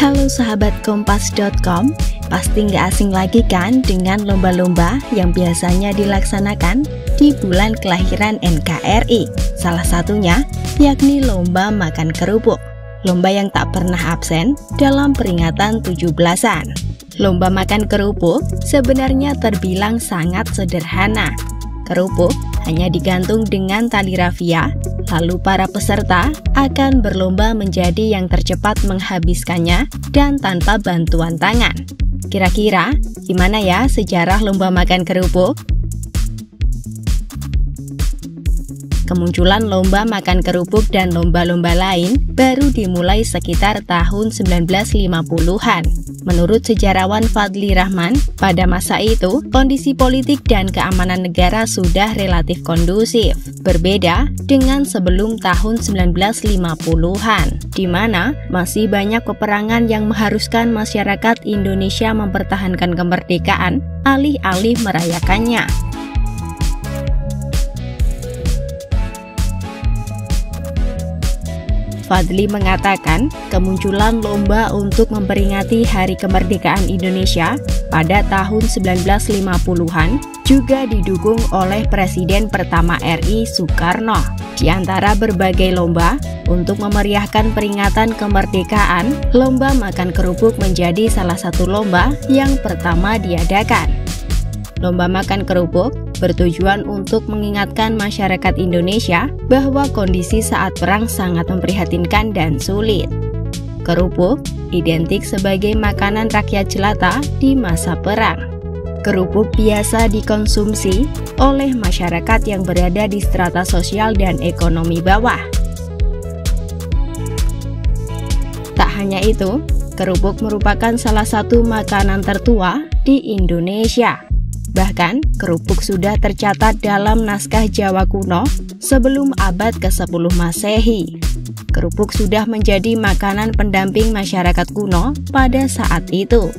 Halo sahabat kompas.com, pasti nggak asing lagi kan dengan lomba-lomba yang biasanya dilaksanakan di bulan kelahiran NKRI. Salah satunya yakni lomba makan kerupuk. Lomba yang tak pernah absen dalam peringatan 17-an. Lomba makan kerupuk sebenarnya terbilang sangat sederhana. Kerupuk hanya digantung dengan tali rafia Lalu para peserta akan berlomba menjadi yang tercepat menghabiskannya dan tanpa bantuan tangan. Kira-kira gimana ya sejarah lomba makan kerupuk? Kemunculan lomba makan kerupuk dan lomba-lomba lain baru dimulai sekitar tahun 1950-an. Menurut sejarawan Fadli Rahman, pada masa itu kondisi politik dan keamanan negara sudah relatif kondusif, berbeda dengan sebelum tahun 1950-an, di mana masih banyak peperangan yang mengharuskan masyarakat Indonesia mempertahankan kemerdekaan alih-alih merayakannya. Fadli mengatakan kemunculan lomba untuk memperingati Hari Kemerdekaan Indonesia pada tahun 1950-an juga didukung oleh Presiden pertama RI Soekarno. Di antara berbagai lomba untuk memeriahkan peringatan kemerdekaan, lomba makan kerupuk menjadi salah satu lomba yang pertama diadakan. Lomba makan kerupuk bertujuan untuk mengingatkan masyarakat Indonesia bahwa kondisi saat perang sangat memprihatinkan dan sulit. Kerupuk identik sebagai makanan rakyat jelata di masa perang. Kerupuk biasa dikonsumsi oleh masyarakat yang berada di strata sosial dan ekonomi bawah. Tak hanya itu, kerupuk merupakan salah satu makanan tertua di Indonesia. Bahkan, kerupuk sudah tercatat dalam naskah Jawa kuno sebelum abad ke-10 Masehi. Kerupuk sudah menjadi makanan pendamping masyarakat kuno pada saat itu.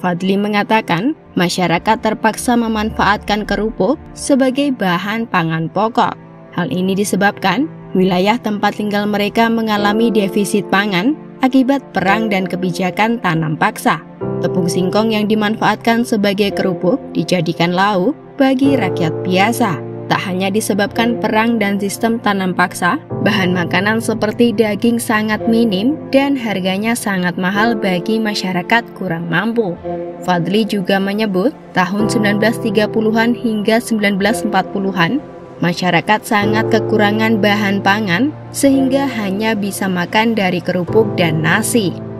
Fadli mengatakan, masyarakat terpaksa memanfaatkan kerupuk sebagai bahan pangan pokok. Hal ini disebabkan wilayah tempat tinggal mereka mengalami defisit pangan akibat perang dan kebijakan tanam paksa. Tepung singkong yang dimanfaatkan sebagai kerupuk dijadikan lauk bagi rakyat biasa. Tak hanya disebabkan perang dan sistem tanam paksa, bahan makanan seperti daging sangat minim dan harganya sangat mahal bagi masyarakat kurang mampu. Fadli juga menyebut tahun 1930-an hingga 1940-an Masyarakat sangat kekurangan bahan pangan sehingga hanya bisa makan dari kerupuk dan nasi.